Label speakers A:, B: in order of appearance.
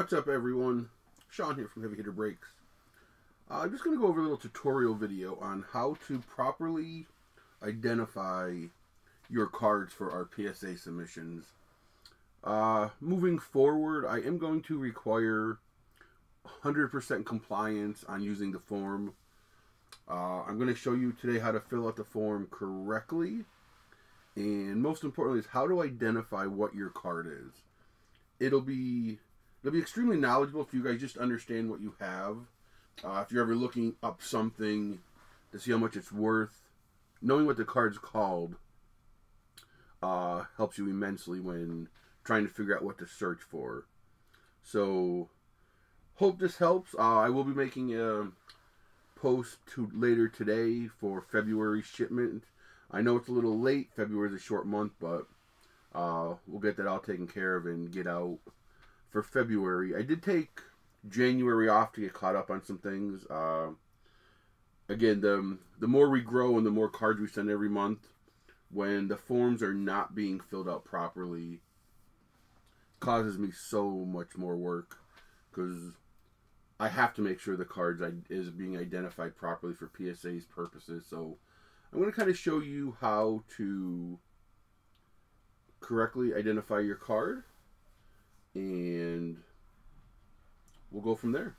A: What's up everyone? Sean here from Heavy Hitter Breaks. Uh, I'm just going to go over a little tutorial video on how to properly identify your cards for our PSA submissions. Uh, moving forward, I am going to require 100% compliance on using the form. Uh, I'm going to show you today how to fill out the form correctly. And most importantly is how to identify what your card is. It'll be it'll be extremely knowledgeable if you guys just understand what you have. Uh, if you're ever looking up something to see how much it's worth, knowing what the card's called uh, helps you immensely when trying to figure out what to search for. So, hope this helps. Uh, I will be making a post to later today for February shipment. I know it's a little late. February is a short month, but uh, we'll get that all taken care of and get out for February. I did take January off to get caught up on some things. Uh, again, the the more we grow and the more cards we send every month, when the forms are not being filled out properly, causes me so much more work because I have to make sure the cards is being identified properly for PSA's purposes. So I'm going to kind of show you how to correctly identify your card we'll go from there.